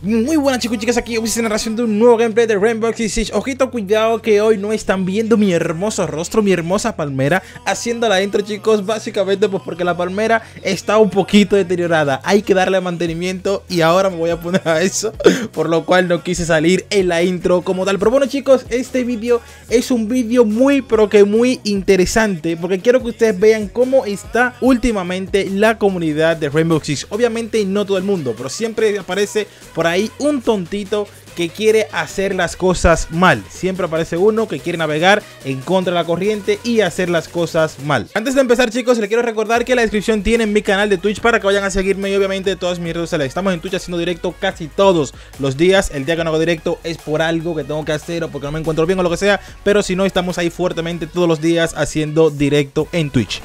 Muy buenas chicos y chicas, aquí en narración de un nuevo gameplay de Rainbow Six Siege. Ojito, cuidado que hoy no están viendo mi hermoso rostro, mi hermosa palmera Haciendo la intro chicos, básicamente pues porque la palmera está un poquito deteriorada. Hay que darle mantenimiento y ahora me voy a poner a eso Por lo cual no quise salir en la intro como tal. Pero bueno chicos, este vídeo es un vídeo muy pero que muy interesante Porque quiero que ustedes vean cómo está últimamente la comunidad de Rainbow Six. Obviamente no todo el mundo, pero siempre aparece por ahí un tontito que quiere hacer las cosas mal. Siempre aparece uno que quiere navegar en contra de la corriente y hacer las cosas mal. Antes de empezar chicos, les quiero recordar que la descripción tiene mi canal de Twitch para que vayan a seguirme y obviamente todas mis redes sociales. Estamos en Twitch haciendo directo casi todos los días. El día que no hago directo es por algo que tengo que hacer o porque no me encuentro bien o lo que sea. Pero si no, estamos ahí fuertemente todos los días haciendo directo en Twitch.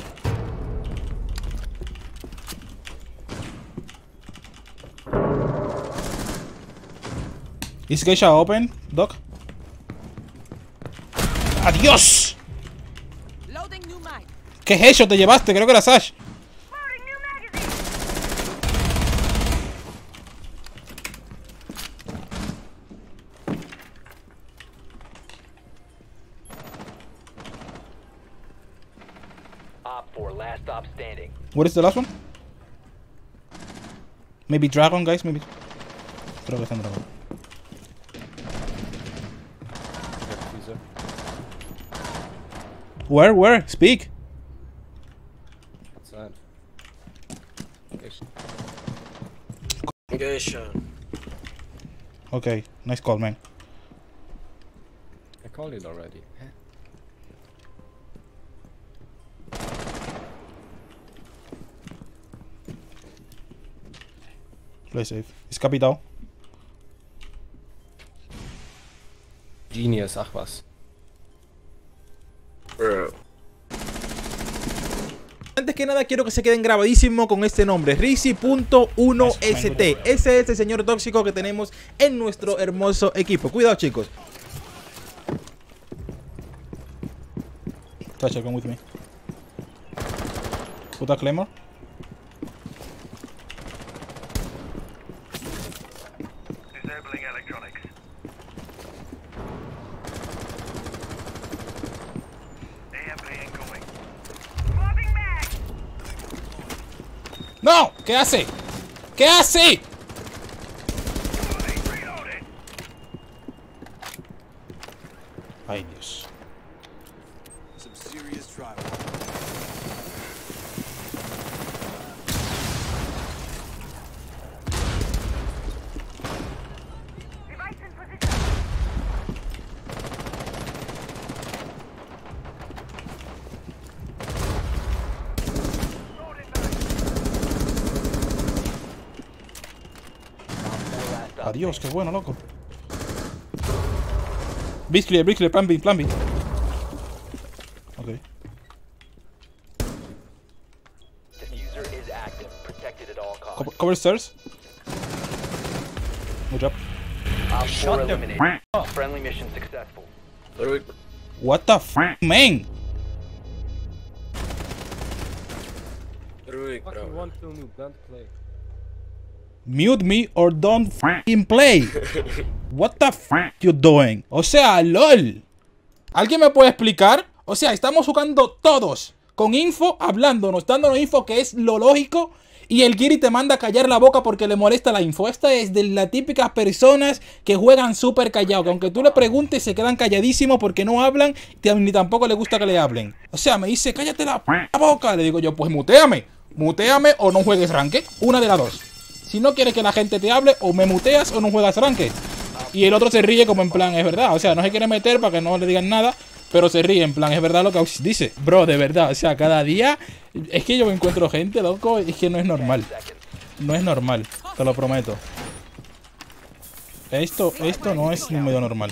Is Geisha open, Doc? ¡Adiós! ¿Qué es eso? Te llevaste, creo que era Sash. What is the last one? Maybe Dragon, guys, maybe. Creo que es un Dragon. Where? Where? Speak. What's Okay, nice call, man. I called it already. Play safe. Ist Kapital. Genius, ach was. Antes que nada quiero que se queden grabadísimo con este nombre Rizzi.1st Ese es el señor tóxico que tenemos en nuestro hermoso equipo. Cuidado chicos. Touch, come with me. Puta Claymore ¡No! ¿Qué hace? ¿Qué hace? Adiós, qué bueno, loco. Beast clear, clear, plan B, plan B. Ok. Cover, cover stairs. Good job. Shut the Friendly mission successful. What the f man? Ruik, bro. Mute me or don't fucking play. What the fuck you doing? O sea, lol. ¿Alguien me puede explicar? O sea, estamos jugando todos con info, hablándonos, dándonos info que es lo lógico. Y el Giri te manda a callar la boca porque le molesta la info. Esta es de las típicas personas que juegan súper callado. Que aunque tú le preguntes, se quedan calladísimos porque no hablan. Ni tampoco le gusta que le hablen. O sea, me dice, cállate la boca. Le digo yo, pues muteame. Muteame o no juegues ranque. Una de las dos. Si no quieres que la gente te hable, o me muteas o no juegas ranque. Y el otro se ríe como en plan, es verdad. O sea, no se quiere meter para que no le digan nada. Pero se ríe, en plan, es verdad lo que dice. Bro, de verdad, o sea, cada día Es que yo me encuentro gente, loco Es que no es normal No es normal, te lo prometo Esto, esto no es medio normal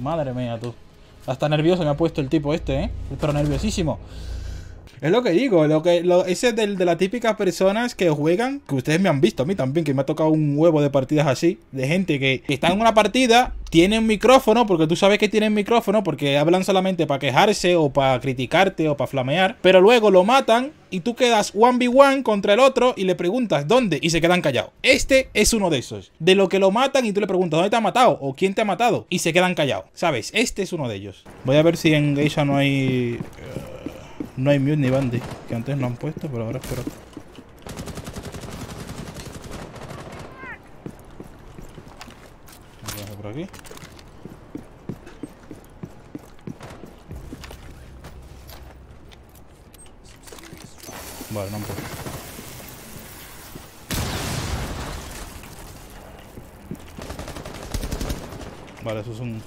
Madre mía, tú. Hasta nervioso me ha puesto el tipo este, ¿eh? Pero nerviosísimo. Es lo que digo, lo que, ese es del- de, las típicas personas que juegan, que ustedes me han visto a mí también, que me ha tocado un huevo de partidas así, de gente que, está en una partida, tiene un micrófono, porque tú sabes que tienen micrófono, porque hablan solamente para quejarse o para criticarte o para flamear, pero luego lo matan y tú quedas 1v1 contra el otro y le preguntas dónde y se quedan callados. Este es uno de esos, de lo que lo matan y tú le preguntas dónde te ha matado o quién te ha matado y se quedan callados, ¿sabes? Este es uno de ellos. Voy a ver si en Geisha no hay... eh, no hay mute ni bandy, que antes no han puesto, pero ahora espero. Vamos a por aquí. Vale, no han puesto. Vale, eso es un...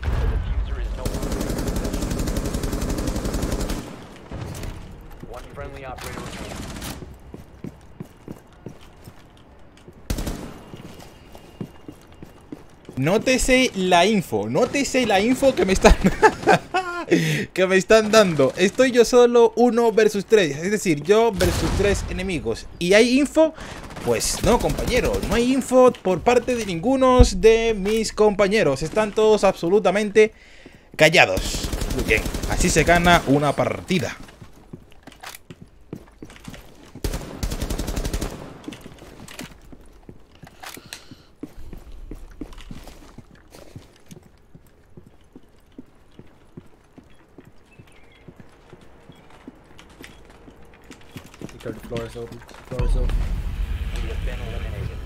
The diffuser is no longer in possession. One friendly operator. Nótese la info, nótese la info que me están que me están dando. Estoy yo solo uno versus tres, es decir, yo versus tres enemigos. ¿Y hay info? Pues no, compañero, no hay info por parte de ninguno de mis compañeros. Están todos absolutamente callados. Muy bien, así se gana una partida. The third floor is open. The Floor is open. We have been eliminated.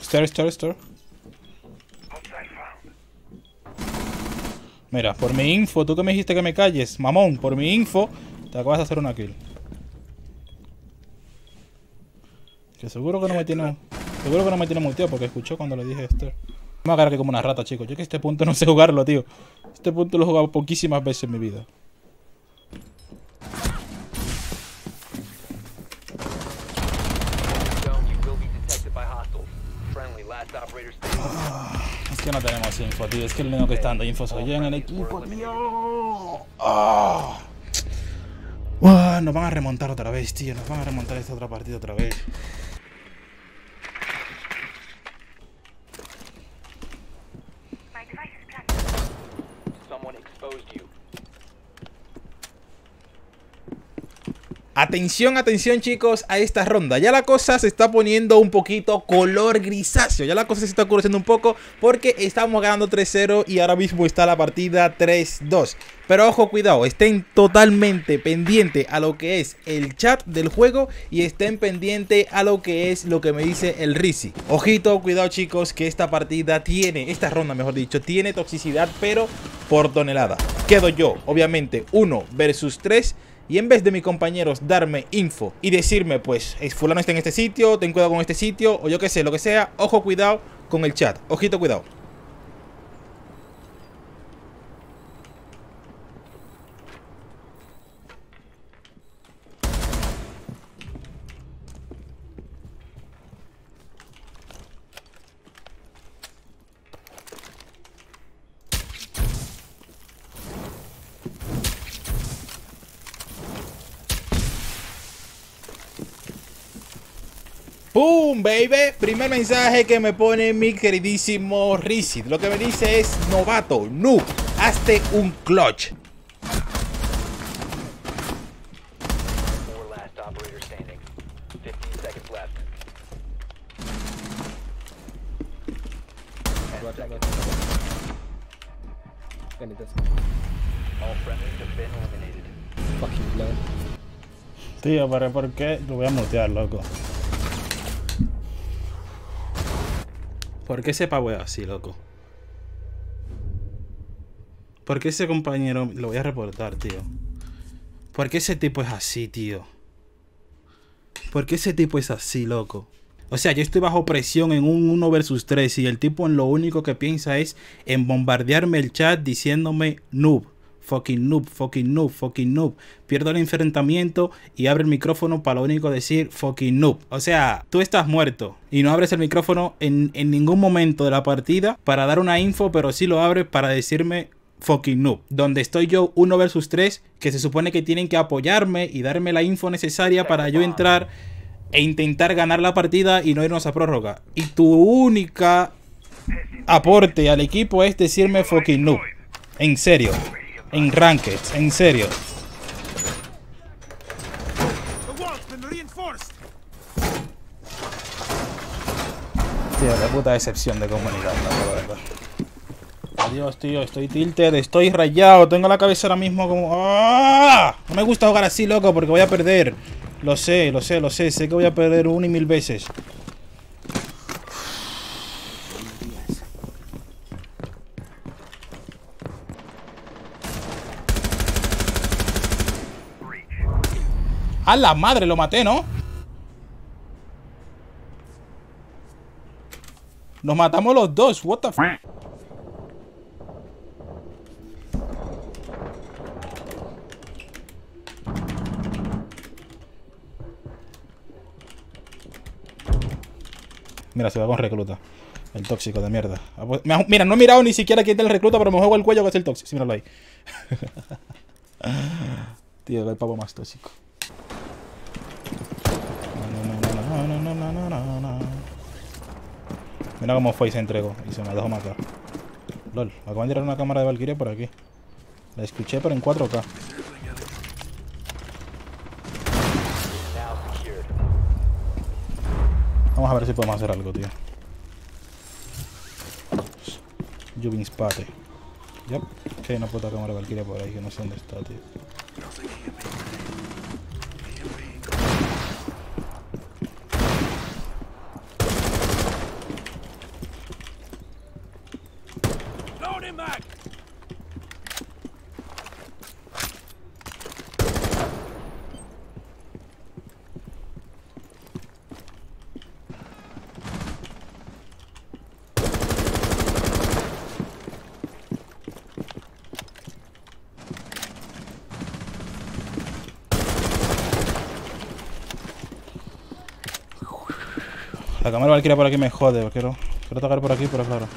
Star, star, star. Mira, por mi info, tú que me dijiste que me calles, mamón, por mi info, te acabas de hacer una kill. Que seguro que no me tiene. Seguro que no me tiene muteado porque escuchó cuando le dije Esther. Me agarra que como una rata, chicos. Yo que este punto no sé jugarlo, tío. Este punto lo he jugado poquísimas veces en mi vida. Que no tenemos info, tío. Es que el único que está dando info soy yo en el equipo, tío. Ah. Uah, nos van a remontar otra vez, tío. Nos van a remontar esta otra partida otra vez. Atención, atención chicos a esta ronda. Ya la cosa se está poniendo un poquito color grisáceo. Ya la cosa se está oscureciendo un poco porque estamos ganando 3-0 y ahora mismo está la partida 3-2. Pero ojo, cuidado, estén totalmente pendiente a lo que es el chat del juego y estén pendiente a lo que es lo que me dice el Risi. Ojito, cuidado chicos, que esta partida tiene, esta ronda mejor dicho, tiene toxicidad pero por tonelada. Quedo yo, obviamente, 1 versus 3 y en vez de mis compañeros darme info y decirme, pues, es fulano está en este sitio, ten cuidado con este sitio, o yo qué sé, lo que sea, ojo, cuidado con el chat. Ojito, cuidado. ¡Pum, baby! Primer mensaje que me pone mi queridísimo Rizid. Lo que me dice es, novato, noob, hazte un clutch. Four last operator standing. 15 seconds left. Roger, roger. Gonna this All friendlies have been eliminated. fucking blood. Tío, pero ¿por qué? Lo voy a mutear, loco. ¿Por qué ese pavo es así, loco? ¿Por qué ese compañero... Lo voy a reportar, tío. ¿Por qué ese tipo es así, tío? ¿Por qué ese tipo es así, loco? O sea, yo estoy bajo presión en un 1 versus 3 y el tipo en lo único que piensa es en bombardearme el chat diciéndome noob. Fucking noob, fucking noob, fucking noob. Pierdo el enfrentamiento y abre el micrófono para lo único decir fucking noob. O sea, tú estás muerto y no abres el micrófono en, en ningún momento de la partida para dar una info, pero sí lo abres para decirme fucking noob. Donde estoy yo 1 versus 3, que se supone que tienen que apoyarme y darme la info necesaria para yo entrar e intentar ganar la partida y no irnos a prórroga. Y tu única aporte al equipo es decirme fucking noob. En serio. En ranked. En serio. Tío, qué puta decepción de comunidad, la verdad. Adiós, tío, estoy tilted, estoy rayado, tengo la cabeza ahora mismo como... ¡Ah! No me gusta jugar así, loco, porque voy a perder. Lo sé, lo sé, lo sé, sé que voy a perder una y mil veces. ¡A la madre! Lo maté, ¿no? Nos matamos los dos, what the f... Mira, se va con recluta. El tóxico de mierda. Ah, pues, Mira, no he mirado ni siquiera quién es el recluta, pero me juego el cuello que es el tóxico. Sí, míralo ahí. Tío, el pavo más tóxico. Mira cómo fue y se entregó y se me dejó matar. Lol, acaban de tirar una cámara de Valkyrie por aquí. La escuché, pero en 4K. Now secured. Vamos a ver si podemos hacer algo, tío. Jubin Spate. Yep. Que una puta cámara de Valkyria por ahí que no sé dónde está, tío. La cámara Valkyria por aquí me jode. Quiero, quiero tocar por aquí, pero claro.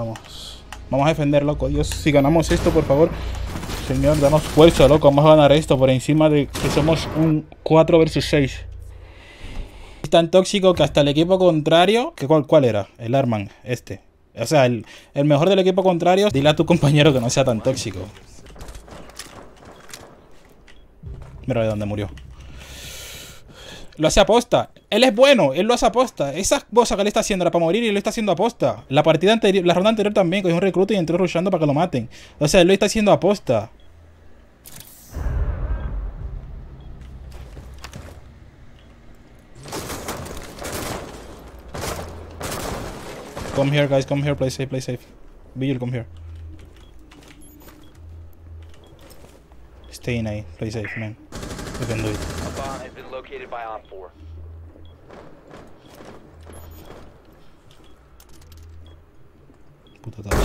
Vamos. Vamos a defender, loco. Dios, si ganamos esto, por favor. Señor, danos fuerza, loco. Vamos a ganar esto por encima de que somos un 4 versus 6. Es tan tóxico que hasta el equipo contrario. ¿que cuál, ¿Cuál era? El Arman, este. O sea, el, el mejor del equipo contrario. Dile a tu compañero que no sea tan tóxico. Mira de dónde murió. Lo hace aposta. Él es bueno, él lo hace aposta. Esa cosa que él está haciendo era para morir y él lo está haciendo aposta. La partida anterior, la ronda anterior también cogió un recluta y entró rushando para que lo maten. O sea, él lo está haciendo aposta. Come here, guys. Come here. Play safe. Play safe. Vigil, come here. Stay in A. Play safe, man. You can do. Located by Op 4. Puta tacha.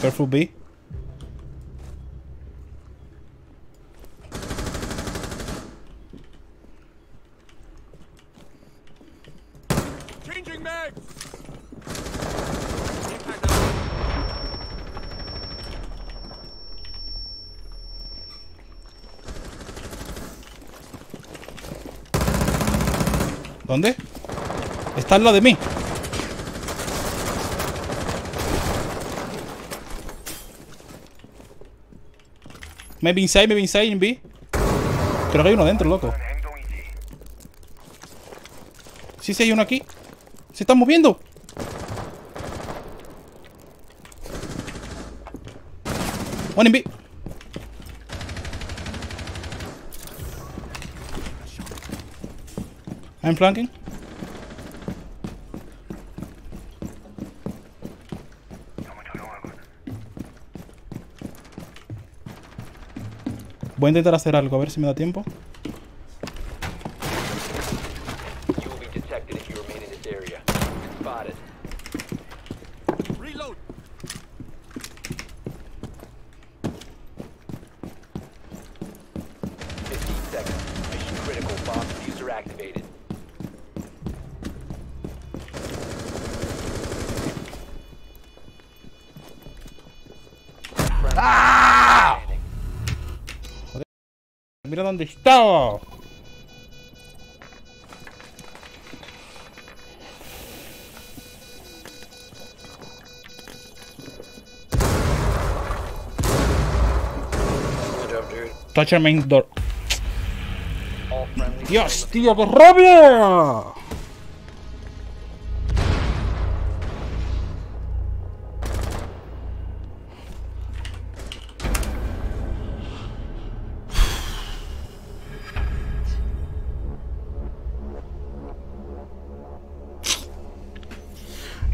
Careful B. ¿Dónde? Está al lado de mí. Maybe inside, maybe inside in B. Creo que hay uno dentro, loco. Sí, sí, hay uno aquí. Se está moviendo. One in B. I'm flanking. Voy a intentar hacer algo, a ver si me da tiempo. Standing. Mira dónde estaba. Touch our main door. Dios, tío, qué rabia.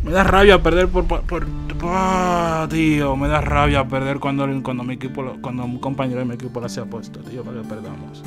Me da rabia perder por, por, por- ah, tío, me da rabia perder cuando, cuando mi equipo, cuando un compañero de mi equipo lo hace apuesto, tío, para que perdamos.